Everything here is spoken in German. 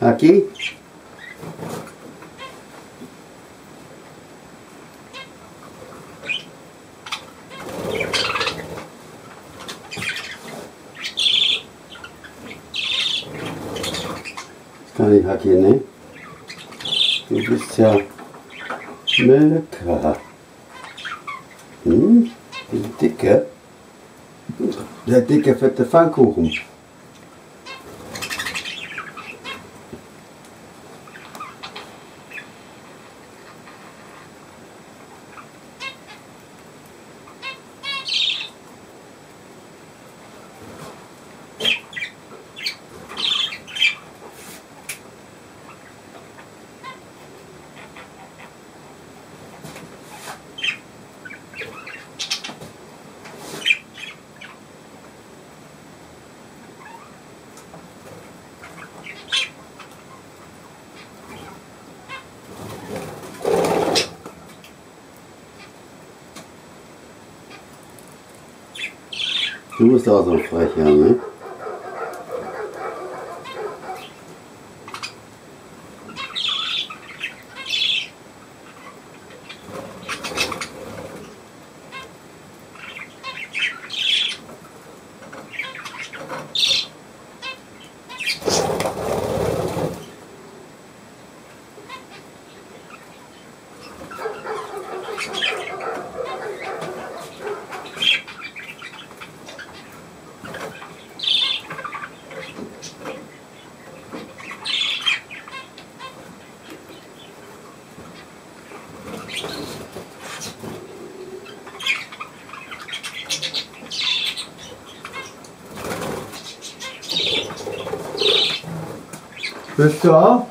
Haki? Kann ich Haki, ne? Du bist ja lecker. Hm? Die dicke. Der dicke, fette Pfannkuchen. Du bist auch so frech, ja, ne? Bist du auch?